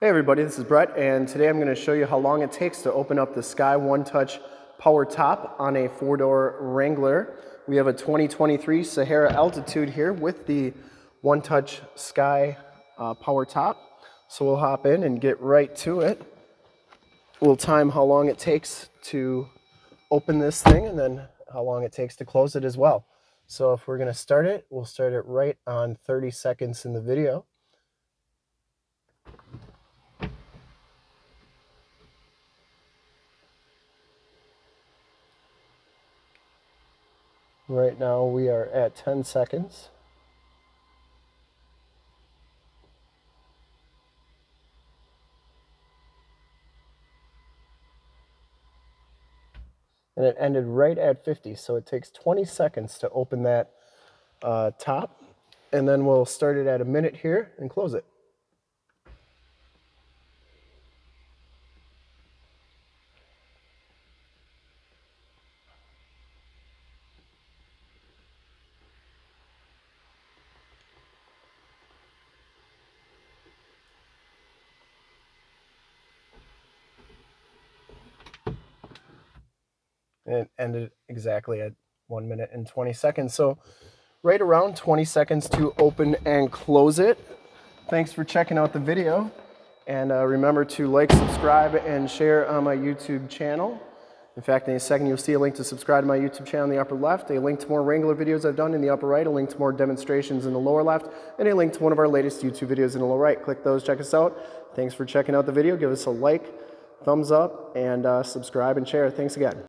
Hey everybody, this is Brett and today I'm going to show you how long it takes to open up the Sky One Touch power top on a four-door Wrangler. We have a 2023 Sahara Altitude here with the One Touch Sky uh, power top. So we'll hop in and get right to it. We'll time how long it takes to open this thing and then how long it takes to close it as well. So if we're going to start it, we'll start it right on 30 seconds in the video. Right now we are at 10 seconds. And it ended right at 50, so it takes 20 seconds to open that uh, top. And then we'll start it at a minute here and close it. And it ended exactly at one minute and 20 seconds. So right around 20 seconds to open and close it. Thanks for checking out the video. And uh, remember to like, subscribe, and share on my YouTube channel. In fact, in a second, you'll see a link to subscribe to my YouTube channel in the upper left, a link to more Wrangler videos I've done in the upper right, a link to more demonstrations in the lower left, and a link to one of our latest YouTube videos in the lower right. Click those, check us out. Thanks for checking out the video. Give us a like, thumbs up, and uh, subscribe and share. Thanks again.